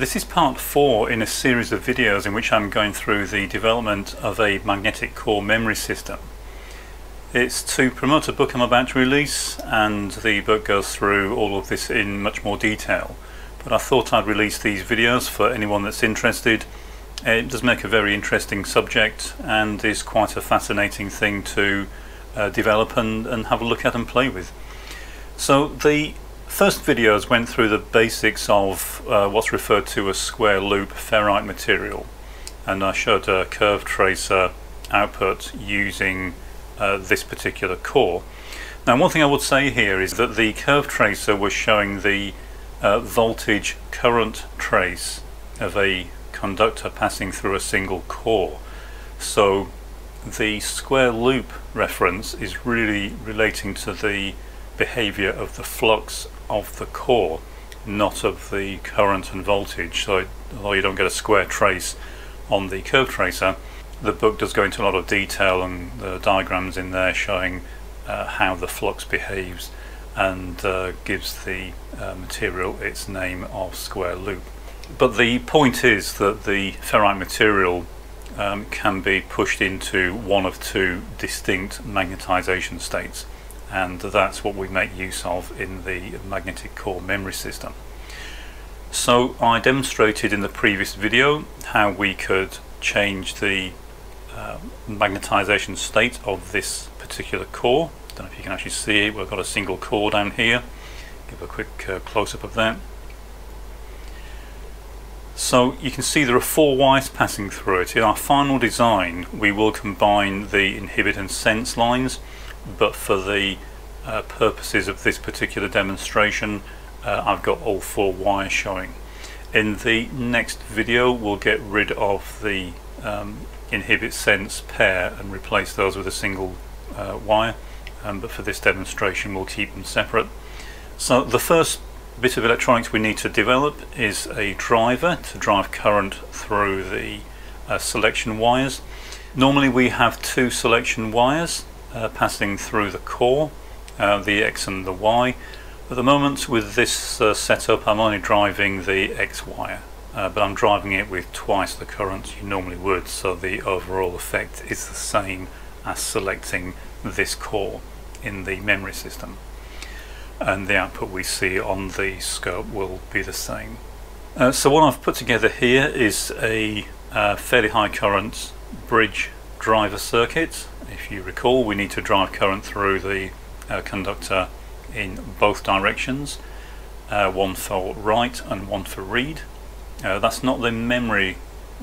This is part four in a series of videos in which I'm going through the development of a magnetic core memory system. It's to promote a book I'm about to release and the book goes through all of this in much more detail. But I thought I'd release these videos for anyone that's interested. It does make a very interesting subject and is quite a fascinating thing to uh, develop and, and have a look at and play with. So the first videos went through the basics of uh, what's referred to as square loop ferrite material and I showed a curve tracer output using uh, this particular core. Now one thing I would say here is that the curve tracer was showing the uh, voltage current trace of a conductor passing through a single core. So the square loop reference is really relating to the behavior of the flux of the core, not of the current and voltage. So although you don't get a square trace on the curve tracer, the book does go into a lot of detail and the diagrams in there showing uh, how the flux behaves and uh, gives the uh, material its name of square loop. But the point is that the ferrite material um, can be pushed into one of two distinct magnetization states and that's what we make use of in the magnetic core memory system. So I demonstrated in the previous video how we could change the uh, magnetization state of this particular core. Don't know if you can actually see it, we've got a single core down here. Give a quick uh, close-up of that. So you can see there are four wires passing through it. In our final design we will combine the inhibit and sense lines but for the uh, purposes of this particular demonstration uh, I've got all four wires showing. In the next video we'll get rid of the um, inhibit sense pair and replace those with a single uh, wire um, but for this demonstration we'll keep them separate. So the first bit of electronics we need to develop is a driver to drive current through the uh, selection wires. Normally we have two selection wires uh, passing through the core, uh, the X and the Y. At the moment with this uh, setup I'm only driving the X wire uh, but I'm driving it with twice the current you normally would so the overall effect is the same as selecting this core in the memory system and the output we see on the scope will be the same. Uh, so what I've put together here is a uh, fairly high current bridge driver circuit. If you recall we need to drive current through the uh, conductor in both directions, uh, one for write and one for read. Uh, that's not the memory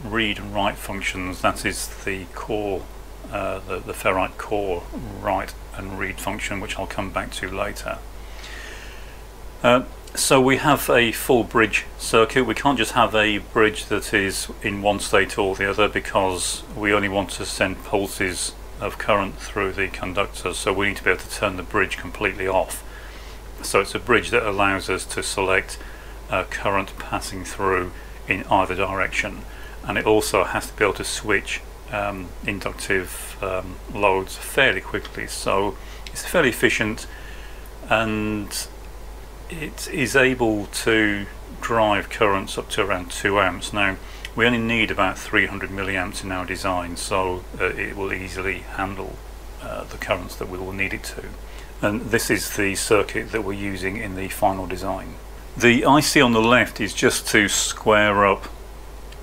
read and write functions, that is the core, uh, the, the ferrite core write and read function which I'll come back to later. So we have a full bridge circuit. We can't just have a bridge that is in one state or the other because we only want to send pulses of current through the conductor so we need to be able to turn the bridge completely off. So it's a bridge that allows us to select uh, current passing through in either direction and it also has to be able to switch um, inductive um, loads fairly quickly so it's fairly efficient and it is able to drive currents up to around 2 amps. Now we only need about 300 milliamps in our design so uh, it will easily handle uh, the currents that we will need it to. And this is the circuit that we're using in the final design. The IC on the left is just to square up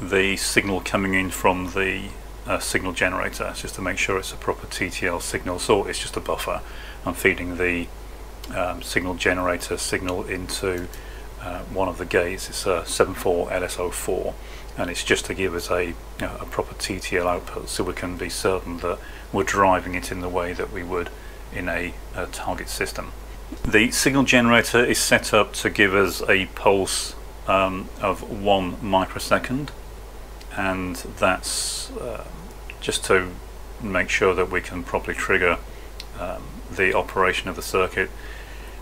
the signal coming in from the uh, signal generator, just to make sure it's a proper TTL signal, so it's just a buffer. I'm feeding the um, signal generator signal into uh, one of the gates. It's a 74 LS04 and it's just to give us a, a proper TTL output so we can be certain that we're driving it in the way that we would in a, a target system. The signal generator is set up to give us a pulse um, of one microsecond and that's uh, just to make sure that we can properly trigger um, the operation of the circuit.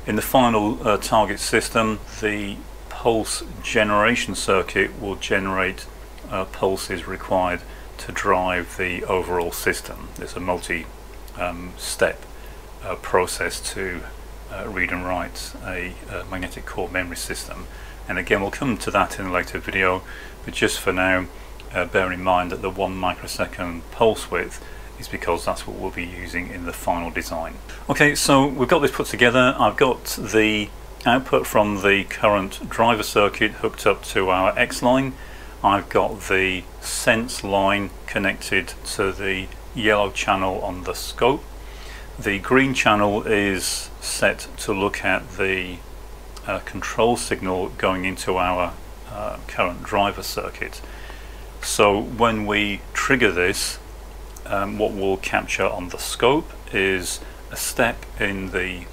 In the final uh, target system, the pulse generation circuit will generate uh, pulses required to drive the overall system. It's a multi-step um, uh, process to uh, read and write a, a, magnetic core memory system and again we'll come to that in a later video but just for now uh, bear in mind that the one microsecond pulse width is because that's what we'll be using in the final design. Okay so we've got this put together I've got the output from the current driver circuit hooked up to our X line I've got the sense line connected to the yellow channel on the scope the green channel is set to look at the uh, control signal going into our uh, current driver circuit. So when we trigger this, um, what we'll capture on the scope is a step in the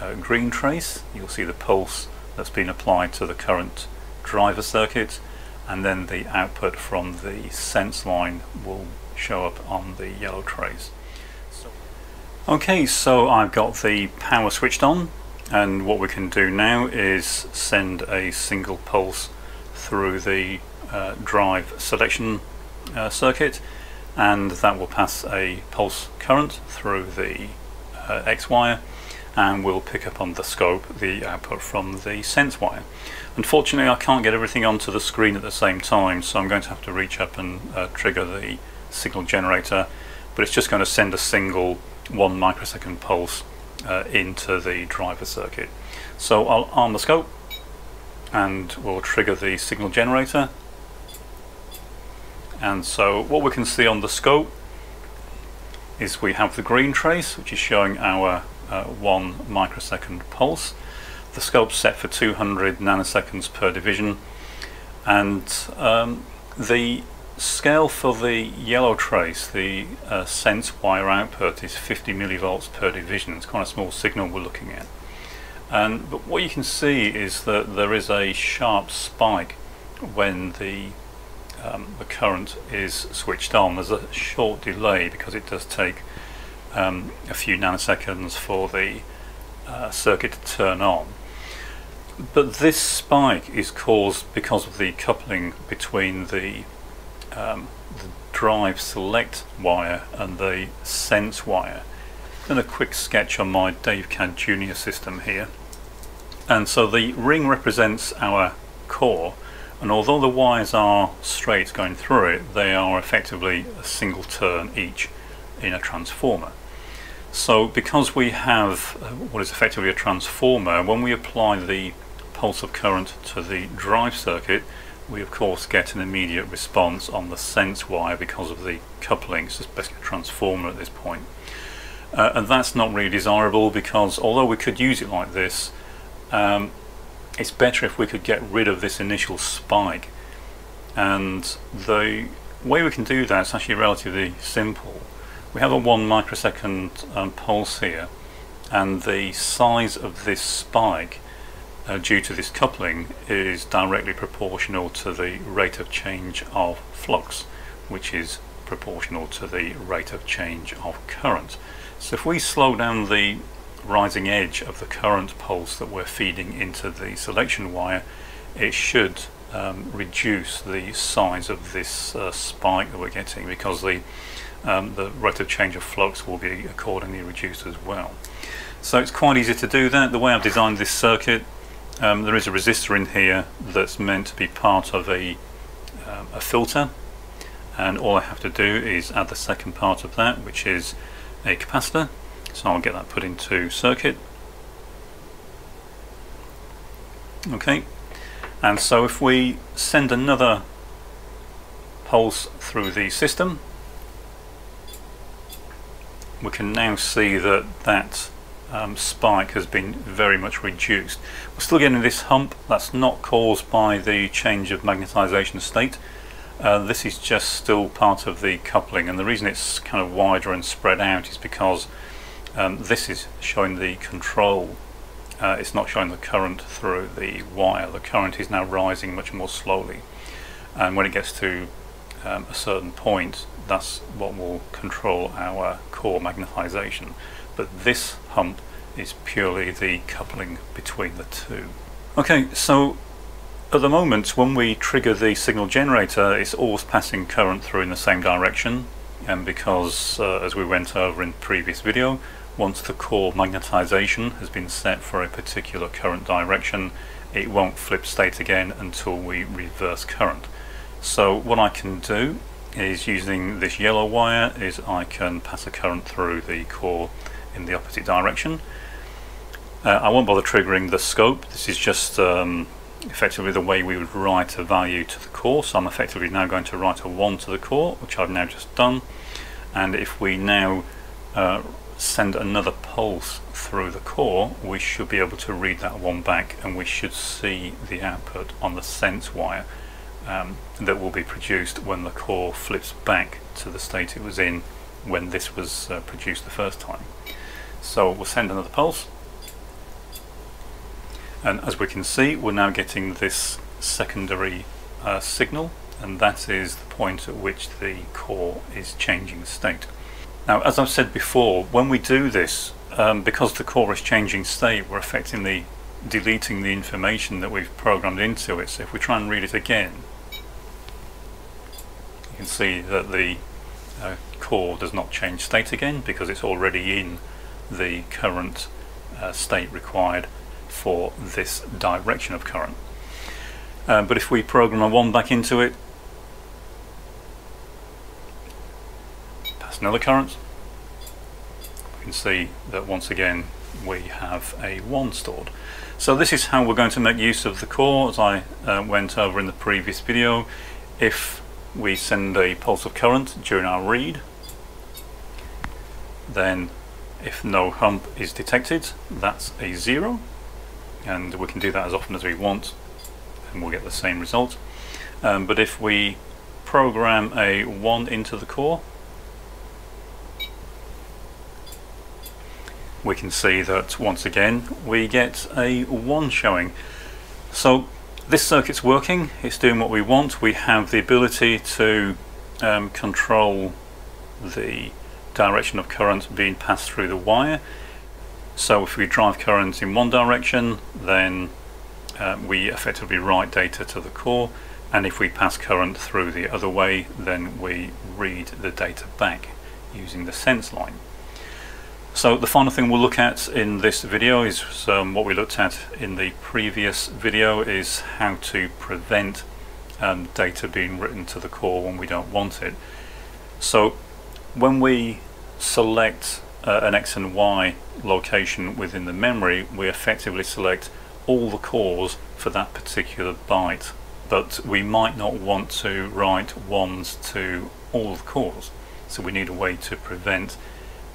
uh, green trace. You'll see the pulse that's been applied to the current driver circuit and then the output from the sense line will show up on the yellow trace. Okay, so I've got the power switched on and what we can do now is send a single pulse through the uh, drive selection uh, circuit and that will pass a pulse current through the uh, X wire and we'll pick up on the scope the output from the sense wire. Unfortunately I can't get everything onto the screen at the same time so I'm going to have to reach up and uh, trigger the signal generator but it's just going to send a single one microsecond pulse uh, into the driver circuit. So I'll arm the scope and we'll trigger the signal generator and so what we can see on the scope is we have the green trace which is showing our uh, one microsecond pulse. The scope's set for 200 nanoseconds per division and um, the scale for the yellow trace, the uh, sense wire output is 50 millivolts per division. It's quite a small signal we're looking at. And but what you can see is that there is a sharp spike when the um, the current is switched on. There's a short delay because it does take um, a few nanoseconds for the uh, circuit to turn on. But this spike is caused because of the coupling between the um, the drive select wire and the sense wire. Done a quick sketch on my Dave CAD Junior system here. And so the ring represents our core and although the wires are straight going through it, they are effectively a single turn each in a transformer. So because we have uh, what is effectively a transformer, when we apply the pulse of current to the drive circuit, we of course get an immediate response on the sense wire because of the coupling, it's basically a transformer at this point. Uh, and that's not really desirable because although we could use it like this, um, it's better if we could get rid of this initial spike. And the way we can do that is actually relatively simple. We have a one microsecond um, pulse here and the size of this spike uh, due to this coupling is directly proportional to the rate of change of flux which is proportional to the rate of change of current. So if we slow down the rising edge of the current pulse that we're feeding into the selection wire it should um, reduce the size of this uh, spike that we're getting because the um, the rate of change of flux will be accordingly reduced as well. So it's quite easy to do that. The way I've designed this circuit um, there is a resistor in here that's meant to be part of a, um, a filter and all I have to do is add the second part of that which is a capacitor so I'll get that put into circuit okay and so if we send another pulse through the system we can now see that that um, spike has been very much reduced. We're still getting this hump that's not caused by the change of magnetization state. Uh, this is just still part of the coupling and the reason it's kind of wider and spread out is because um, this is showing the control uh, it's not showing the current through the wire. The current is now rising much more slowly and when it gets to um, a certain point that's what will control our core magnetization but this hump is purely the coupling between the two. Okay, so at the moment when we trigger the signal generator it's always passing current through in the same direction and because uh, as we went over in previous video once the core magnetization has been set for a particular current direction it won't flip state again until we reverse current. So what I can do is using this yellow wire is I can pass a current through the core in the opposite direction. Uh, I won't bother triggering the scope, this is just um, effectively the way we would write a value to the core. So I'm effectively now going to write a 1 to the core, which I've now just done. And if we now uh, send another pulse through the core, we should be able to read that one back and we should see the output on the sense wire um, that will be produced when the core flips back to the state it was in when this was uh, produced the first time. So we'll send another pulse and as we can see we're now getting this secondary uh, signal and that is the point at which the core is changing state. Now as I've said before when we do this um, because the core is changing state we're effectively deleting the information that we've programmed into it so if we try and read it again you can see that the uh, core does not change state again because it's already in the current uh, state required for this direction of current. Uh, but if we program a 1 back into it, another current, we can see that once again we have a 1 stored. So this is how we're going to make use of the core as I uh, went over in the previous video. If we send a pulse of current during our read, then if no hump is detected, that's a 0 and we can do that as often as we want and we'll get the same result um, but if we program a 1 into the core we can see that once again we get a 1 showing. So this circuit's working it's doing what we want. We have the ability to um, control the direction of current being passed through the wire. So if we drive current in one direction, then uh, we effectively write data to the core, and if we pass current through the other way, then we read the data back using the sense line. So the final thing we'll look at in this video is um, what we looked at in the previous video is how to prevent um, data being written to the core when we don't want it. So when we select uh, an X and Y location within the memory, we effectively select all the cores for that particular byte. But we might not want to write ones to all the cores. So we need a way to prevent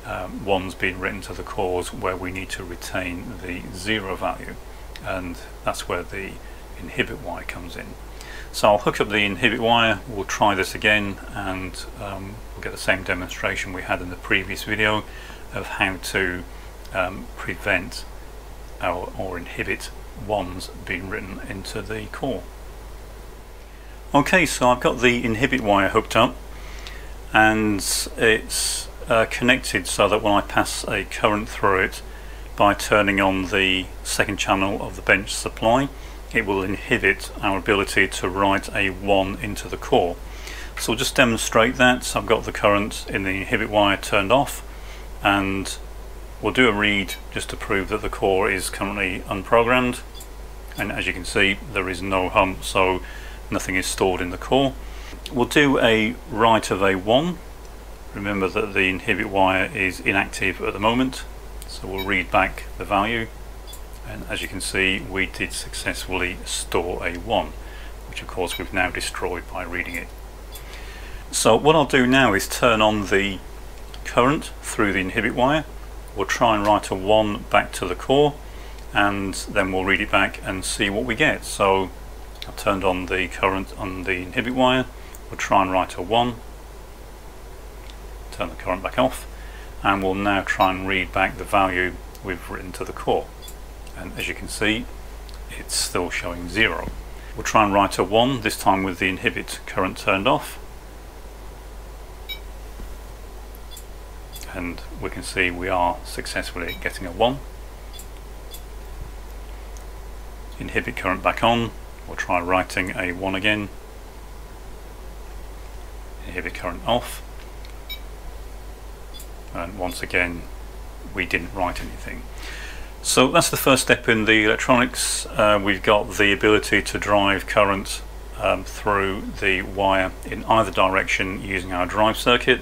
um, ones being written to the cores where we need to retain the zero value. And that's where the inhibit wire comes in. So I'll hook up the inhibit wire, we'll try this again and um, we'll get the same demonstration we had in the previous video of how to um, prevent or, or inhibit ones being written into the core. Okay, so I've got the inhibit wire hooked up and it's uh, connected so that when I pass a current through it by turning on the second channel of the bench supply it will inhibit our ability to write a 1 into the core. So we'll just demonstrate that. So I've got the current in the inhibit wire turned off and we'll do a read just to prove that the core is currently unprogrammed and as you can see there is no hump so nothing is stored in the core. We'll do a write of A1 remember that the inhibit wire is inactive at the moment so we'll read back the value and as you can see we did successfully store A1 which of course we've now destroyed by reading it. So what I'll do now is turn on the current through the inhibit wire. We'll try and write a 1 back to the core and then we'll read it back and see what we get. So I've turned on the current on the inhibit wire. We'll try and write a 1, turn the current back off and we'll now try and read back the value we've written to the core. And as you can see it's still showing 0. We'll try and write a 1, this time with the inhibit current turned off and we can see we are successfully getting a 1. Inhibit current back on, we'll try writing a 1 again. Inhibit current off. And once again we didn't write anything. So that's the first step in the electronics. Uh, we've got the ability to drive current um, through the wire in either direction using our drive circuit.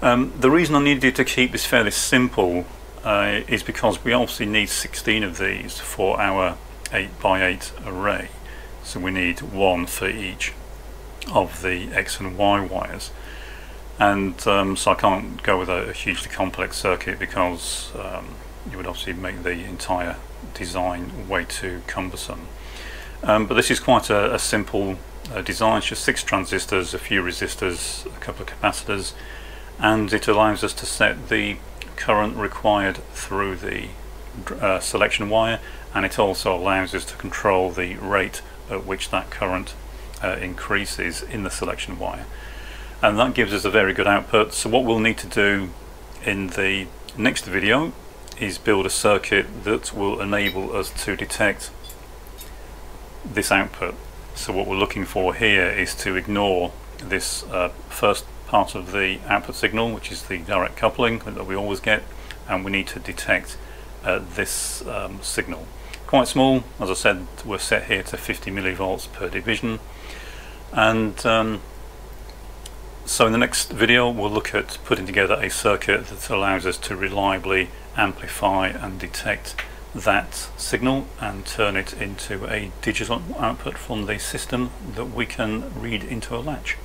Um, the reason I needed to keep this fairly simple uh, is because we obviously need 16 of these for our 8x8 array. So we need one for each of the X and Y wires. And um, so I can't go with a, a hugely complex circuit because um, it would obviously make the entire design way too cumbersome. Um, but this is quite a, a simple uh, design, it's just six transistors, a few resistors, a couple of capacitors, and it allows us to set the current required through the uh, selection wire and it also allows us to control the rate at which that current uh, increases in the selection wire and that gives us a very good output. So what we'll need to do in the next video is build a circuit that will enable us to detect this output. So what we're looking for here is to ignore this uh, first part of the output signal, which is the direct coupling that we always get, and we need to detect uh, this um, signal. Quite small, as I said, we're set here to 50 millivolts per division, and um, so in the next video we'll look at putting together a circuit that allows us to reliably amplify and detect that signal and turn it into a digital output from the system that we can read into a latch.